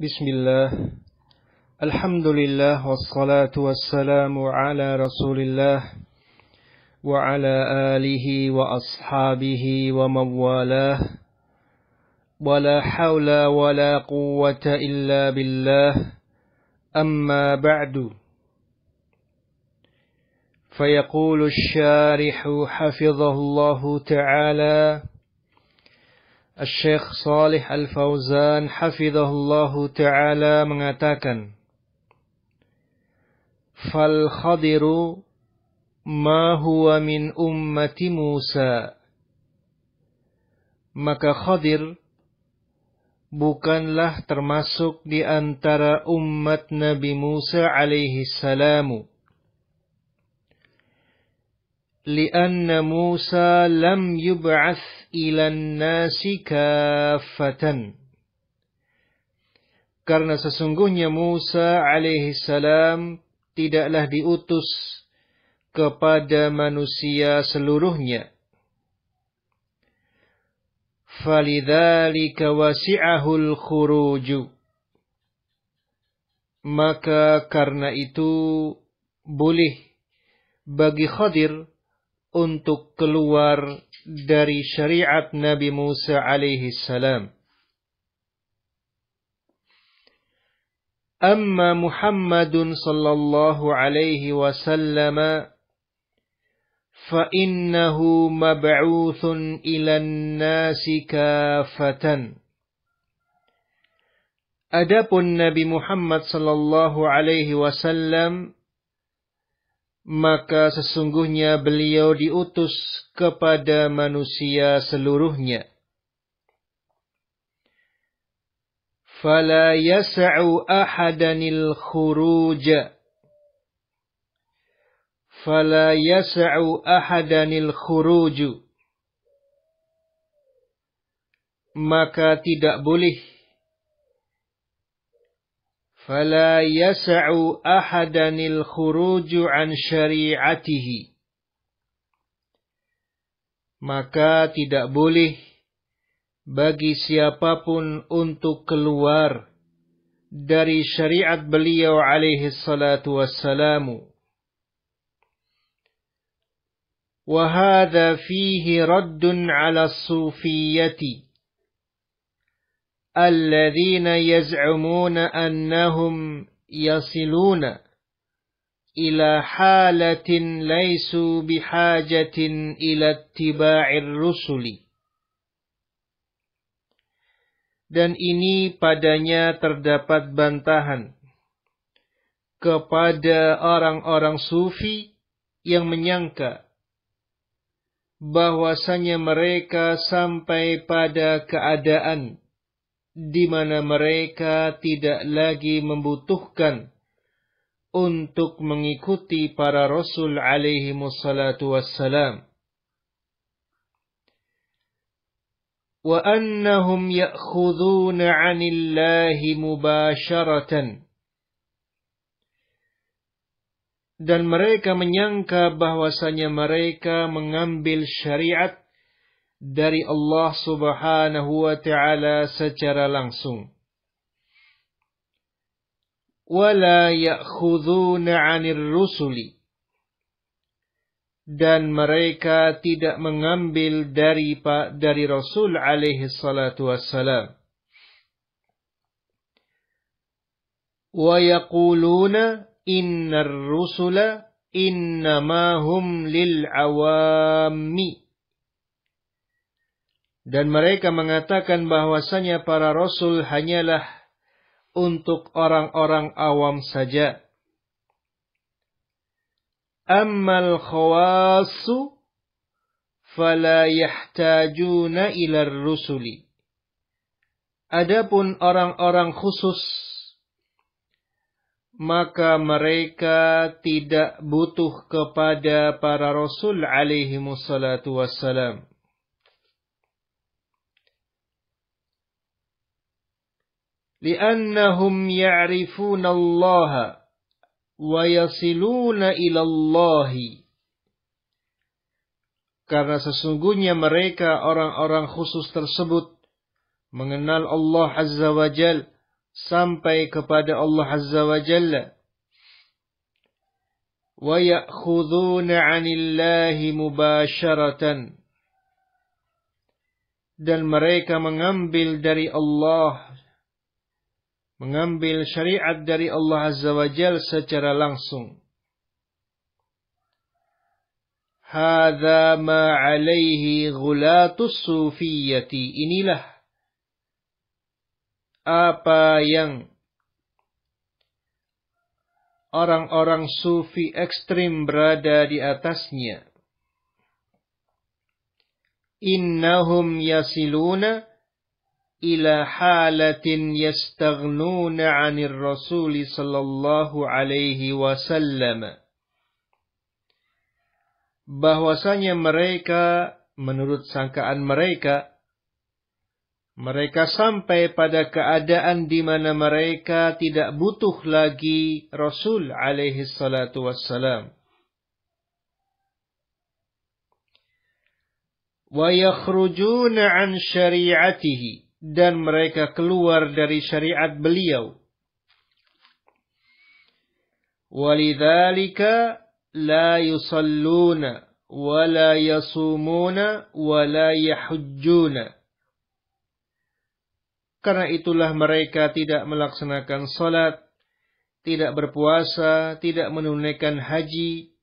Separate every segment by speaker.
Speaker 1: بسم الله. الحمد لله والصلاة والسلام على رسول الله وعلى آله وأصحابه ومن والاه. ولا حول ولا قوة إلا بالله. أما بعد. فيقول الشارح حفظه الله تعالى Syekh Salih Al-Fauzan hafizahullahu taala mengatakan Fal khadiru ma huwa min ummati Musa. Maka Khadir bukanlah termasuk di antara umat Nabi Musa alaihi salamu لأن موسى لم يبعث إلى الناس كافة karena sesungguhnya Musa alaihi salam tidaklah diutus kepada manusia seluruhnya. Falidzalika wasi'ahul khuruju. Maka karena itu boleh bagi Khadir untuk keluar dari syariat Nabi Musa alaihi salam. Amma Muhammadun sallallahu alaihi wasallam فإنه مبعوث إلى الناس كافة Adapun Nabi Muhammad sallallahu alaihi wasallam maka sesungguhnya beliau diutus kepada manusia seluruhnya. Fala yas'u ahadanil khuruj. Fala yas'u ahadanil khuruj. Maka tidak boleh فلا يسع أحدا الخروج عن شريعته maka tidak boleh bagi siapapun untuk keluar dari syariat beliau alaihi salatu wassalamu. وهذا فيه رد على الصوفية الذين يزعمون أنهم يصلون إلى حالة ليسوا بحاجة إلى اتباع الرسل dan ini padanya terdapat bantahan kepada orang-orang sufi yang menyangka bahwasanya mereka sampai pada keadaan di mana mereka tidak lagi membutuhkan untuk mengikuti para rasul alaihi wassalatu wassalam. Wa annahum ya'khudhuna 'anillahi mubasharatan. Dan mereka menyangka bahwasanya mereka mengambil syariat dari Allah Subhanahu wa taala secara langsung. Wala ya'khudhuna 'anir rusuli dan mereka tidak mengambil dari dari Rasul alaihi salatu wassalam. Wa yaquluna innar rusula lil dan mereka mengatakan bahwasanya para rasul hanyalah untuk orang-orang awam saja. Ammal khawasu fala yahtajuna ila rusuli. Adapun orang-orang khusus maka mereka tidak butuh kepada para rasul alaihi wassalam. لأنهم يعرفون الله ويصلون إلى الله karena sesungguhnya mereka orang-orang khusus tersebut mengenal Allah Azza wa Jal sampai kepada Allah Azza wa Jalla. وَيَأْخُذُونَ عَنِ اللَّهِ مُبَاشَرَةً Dan mereka mengambil dari Allah, mengambil syariat dari Allah Azza wa Jalla secara langsung. Hada ma alaihi ghulatus sufiyati. Inilah apa yang orang-orang sufi ekstrim berada di atasnya. Innahum yasiluna ila halatin yastaghnuna 'anir rasul sallallahu alaihi wasallam bahwasanya mereka menurut sangkaan mereka mereka sampai pada keadaan di mana mereka tidak butuh lagi Rasul alaihi salatu wassalam. Wa yakhrujuna an syari'atihi dan mereka keluar dari syariat beliau. Walidhalika la yusalluna wa la yasumuna wa la yahujjuna. Karena itulah mereka tidak melaksanakan salat, tidak berpuasa, tidak menunaikan haji,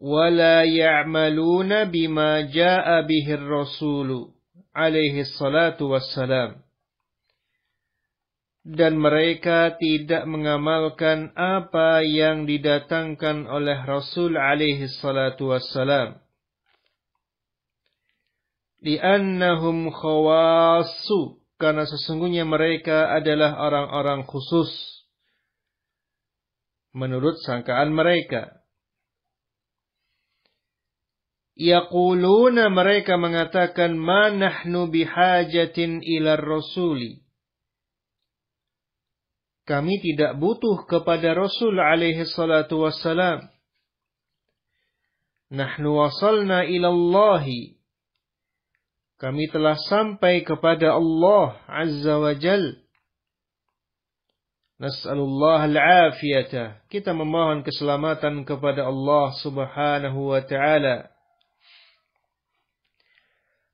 Speaker 1: wala ya'maluna bima ja'a bihir rasulu alaihi salatu wassalam dan mereka tidak mengamalkan apa yang didatangkan oleh Rasul alaihi salatu wassalam. Liannahum khawasu karena sesungguhnya mereka adalah orang-orang khusus menurut sangkaan mereka. Yaquluna mereka mengatakan ma nahnu bihajatin ila rasuli kami tidak butuh kepada Rasul alaihi salatu wassalam. Nahnu wasalna ilallahi. Kami telah sampai kepada Allah Azza wa Jal. Nas'alullah al-afiyata. Kita memohon keselamatan kepada Allah subhanahu wa ta'ala.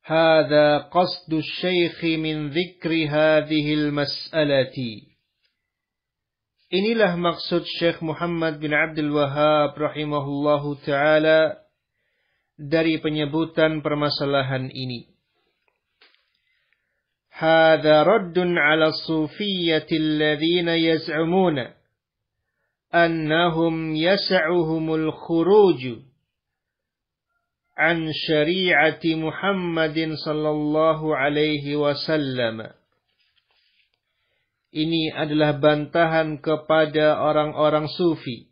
Speaker 1: هذا قصد الشيخ من ذكر هذه المسألة. إنله مقصد الشيخ محمد بن عبد الوهاب رحمه الله تعالى dari penyebutan permasalahan إني هذا رد على الصوفية الذين يزعمون أنهم يسعهم الخروج عن شريعة محمد صلى الله عليه وسلم ini adalah bantahan kepada orang-orang sufi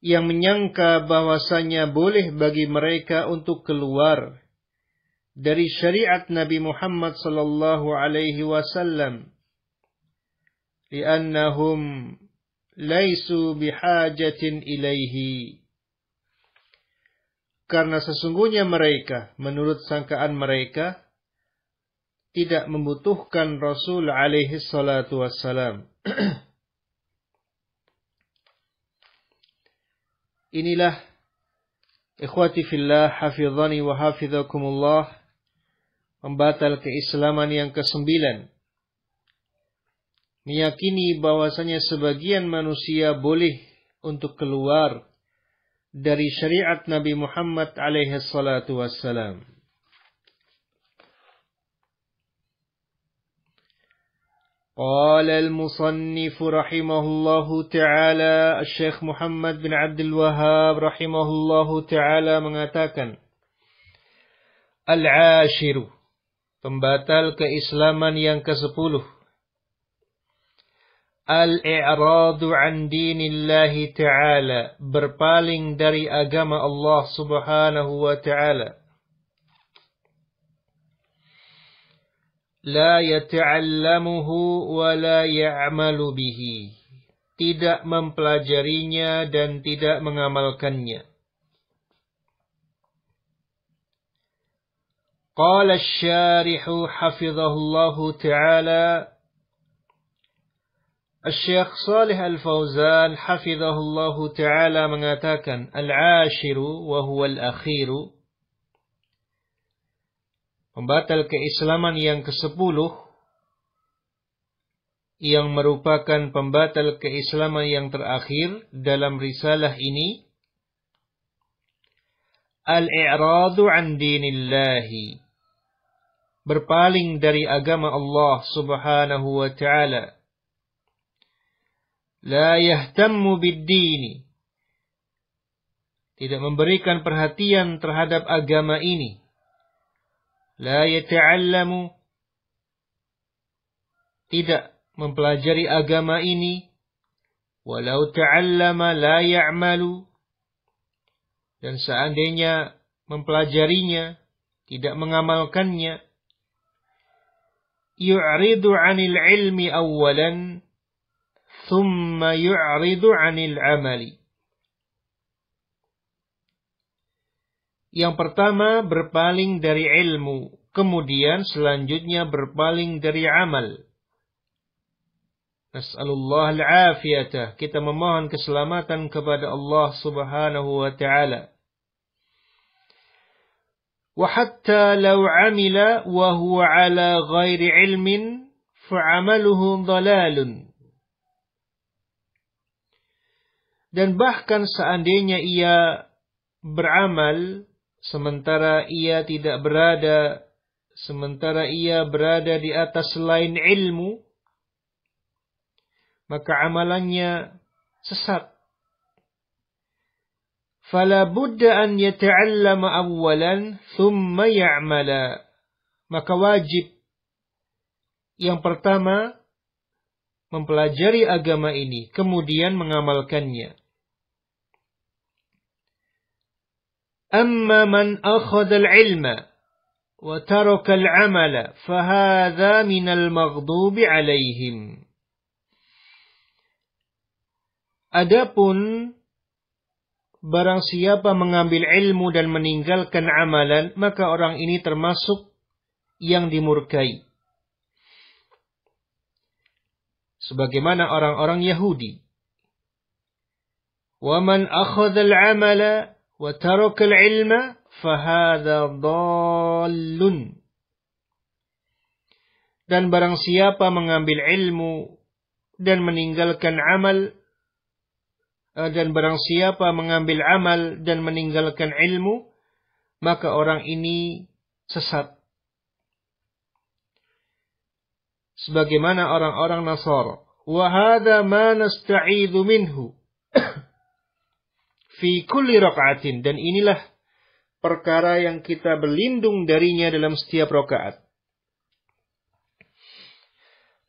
Speaker 1: yang menyangka bahwasanya boleh bagi mereka untuk keluar dari syariat Nabi Muhammad sallallahu alaihi wasallam li'annahum laisu bihajatin ilaihi karena sesungguhnya mereka menurut sangkaan mereka tidak membutuhkan Rasul alaihi salatu wassalam. Inilah ikhwati fillah hafizani wa hafizakumullah membatal keislaman yang kesembilan. Meyakini bahwasanya sebagian manusia boleh untuk keluar dari syariat Nabi Muhammad alaihi salatu wassalam. قال المصنف رحمه الله تعالى الشيخ محمد bin Abdul Wahab rahimahullahu taala mengatakan Al-Ashiru pembatal keislaman yang ke-10 Al-i'radu an dinillahi ta'ala. Berpaling dari agama Allah subhanahu wa ta'ala. La yata'allamuhu wa la ya'malu bihi. Tidak mempelajarinya dan tidak mengamalkannya. Qala syarihu hafizahullahu ta'ala Syekh Salih Al-Fauzan hafizahullahu taala mengatakan al-ashiru wa huwa al-akhiru. Pembatal keislaman yang kesepuluh yang merupakan pembatal keislaman yang terakhir dalam risalah ini al-i'radu an dinillahi. Berpaling dari agama Allah Subhanahu wa taala la yahtammu bid-dini. Tidak memberikan perhatian terhadap agama ini. La yata'allamu. Tidak mempelajari agama ini. Walau ta'allama la ya'malu. Dan seandainya mempelajarinya tidak mengamalkannya. Yu'ridu 'anil ilmi awwalan thumma yu'ridu 'anil 'amali Yang pertama berpaling dari ilmu, kemudian selanjutnya berpaling dari amal. Nas'alullah al-afiyata. Kita memohon keselamatan kepada Allah subhanahu wa ta'ala. وحتى لو عمل وهو على غير علم فعمله ضلال dan bahkan seandainya ia beramal sementara ia tidak berada sementara ia berada di atas selain ilmu maka amalannya sesat. Fala budda an yata'allama awwalan thumma ya'mala. Maka wajib yang pertama mempelajari agama ini, kemudian mengamalkannya. Amma man akhadha al-ilma wa taraka al-amala, fahadha min al-maghdubi alaihim. Adapun barang siapa mengambil ilmu dan meninggalkan amalan, maka orang ini termasuk yang dimurkai. Sebagaimana orang-orang Yahudi. وَمَنْ أَخَذَ الْعَمَلَ وَتَرَكَ الْعِلْمَ فَهَذَا ضَالٌ Dan barang siapa mengambil ilmu dan meninggalkan amal, Eh, dan barang siapa mengambil amal dan meninggalkan ilmu, maka orang ini sesat. Sebagaimana orang-orang Nasara. Wahada ma nasta'idhu minhu. Fi kulli raka'atin. Dan inilah perkara yang kita berlindung darinya dalam setiap rakaat.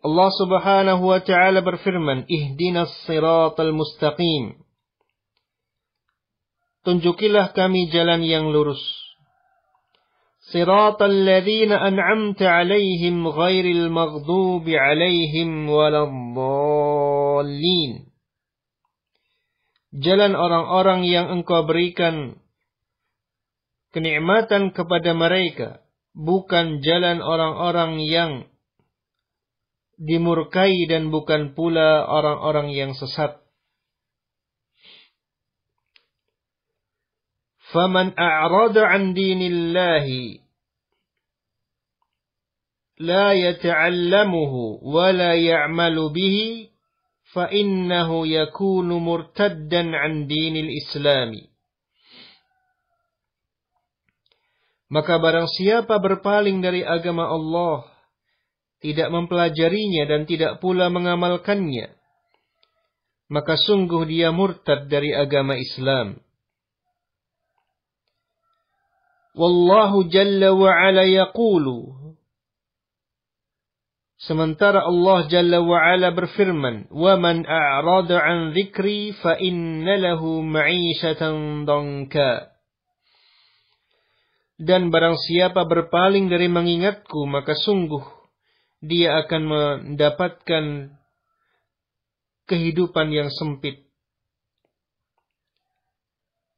Speaker 1: Allah Subhanahu wa taala berfirman, "Ihdinas siratal mustaqim." Tunjukilah kami jalan yang lurus. Siratal ladzina an'amta 'alaihim ghairil maghdubi 'alaihim waladdallin. Jalan orang-orang yang engkau berikan kenikmatan kepada mereka, bukan jalan orang-orang yang dimurkai dan bukan pula orang-orang yang sesat. Faman a'rada an dinillahi la yata'allamuhu wa la ya'malu bihi innahu yakunu murtaddan an dinil islami. Maka barang siapa berpaling dari agama Allah tidak mempelajarinya dan tidak pula mengamalkannya, maka sungguh dia murtad dari agama Islam. Wallahu jalla wa ala yaqulu Sementara Allah Jalla wa Ala berfirman, "Wa man a'rada 'an dzikri fa inna lahu ma'isyatan danka." Dan barang siapa berpaling dari mengingatku, maka sungguh dia akan mendapatkan kehidupan yang sempit.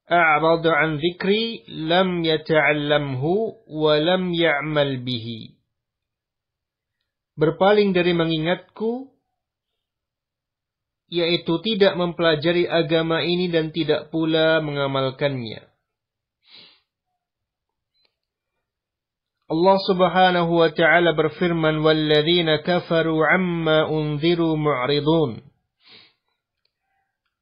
Speaker 1: a'rada an dzikri lam yata'allamhu wa lam ya'mal bihi. Berpaling dari mengingatku yaitu tidak mempelajari agama ini dan tidak pula mengamalkannya. Allah Subhanahu wa taala berfirman walladzina kafaru amma unziru mu'ridun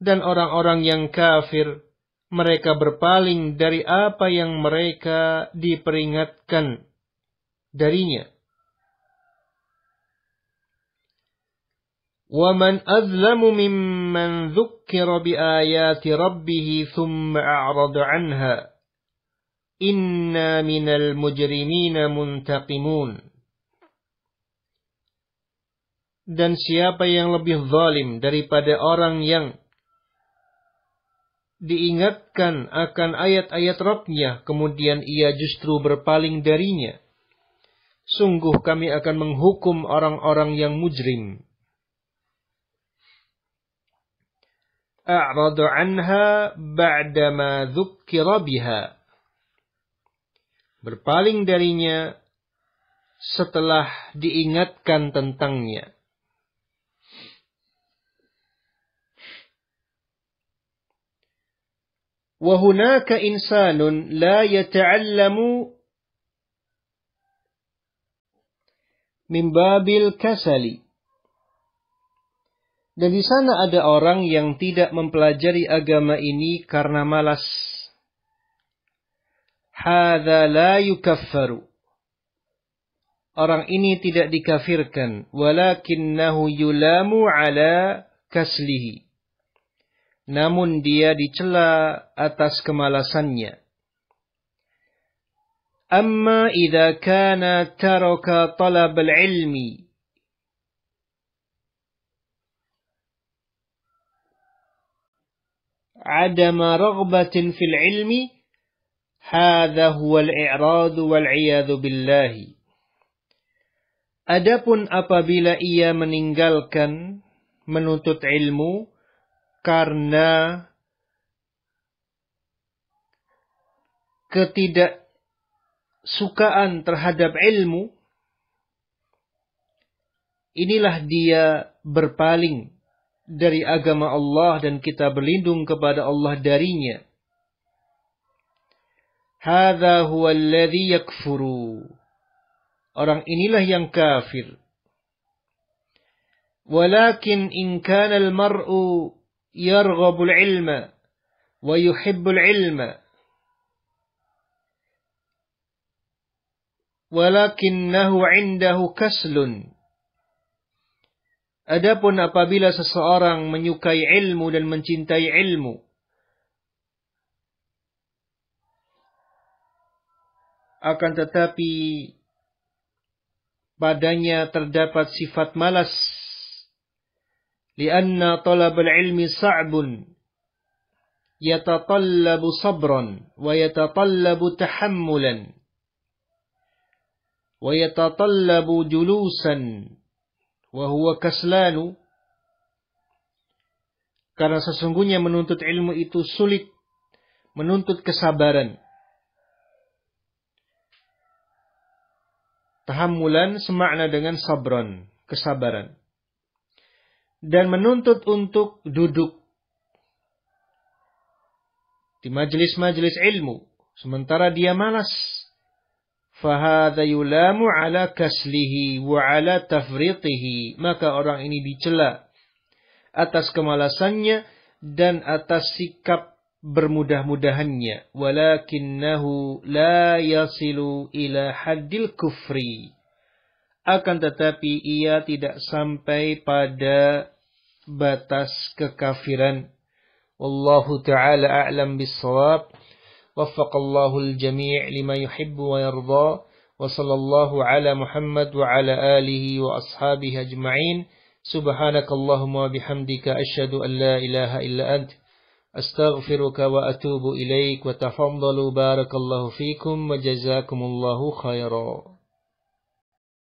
Speaker 1: dan orang-orang yang kafir mereka berpaling dari apa yang mereka diperingatkan darinya ومن أظلم ممن ذكر بآيات ربه ثم أعرض عنها إنا من المجرمين منتقمون Dan siapa yang lebih zalim daripada orang yang diingatkan akan ayat-ayat Rabbnya, kemudian ia justru berpaling darinya. Sungguh kami akan menghukum orang-orang yang mujrim. أعرض عنها بعدما ذكر بها berpaling darinya setelah diingatkan tentangnya وهناك إنسان لا يتعلم من باب الكسل dan di sana ada orang yang tidak mempelajari agama ini karena malas. Hada la yukaffaru. Orang ini tidak dikafirkan. Walakinnahu yulamu ala kaslihi. Namun dia dicela atas kemalasannya. Amma idha kana taraka talab al-ilmi عدم رغبة في العلم هذا هو الإعراض والعياذ بالله Adapun apabila ia meninggalkan menuntut ilmu karena ketidaksukaan terhadap ilmu, inilah dia berpaling dari agama Allah dan kita berlindung kepada Allah darinya. Hada huwa alladhi yakfuru. Orang inilah yang kafir. Walakin in kana al-mar'u yarghabu al-ilma wa yuhibbu al-ilma. Walakinnahu 'indahu kaslun Adapun apabila seseorang menyukai ilmu dan mencintai ilmu, akan tetapi padanya terdapat sifat malas. Lianna talab al-ilmi sa'bun yatatallabu sabran wa yatatallabu tahammulan wa yatatallabu julusan Wahuwa kaslanu. Karena sesungguhnya menuntut ilmu itu sulit. Menuntut kesabaran. Tahammulan semakna dengan sabran. Kesabaran. Dan menuntut untuk duduk. Di majelis-majelis ilmu. Sementara dia malas fahadha yulamu ala kaslihi wa ala maka orang ini dicela atas kemalasannya dan atas sikap bermudah-mudahannya. Walakinnahu la yasilu ila haddil kufri. Akan tetapi ia tidak sampai pada batas kekafiran. Wallahu taala a'lam bis-shawab وفق الله الجميع لما يحب ويرضى وصلى الله على محمد وعلى آله وأصحابه أجمعين. سبحانك اللهم وبحمدك أشهد أن لا إله إلا أنت. أستغفرك وأتوب إليك وتفضلوا بارك الله فيكم وجزاكم الله خيرا.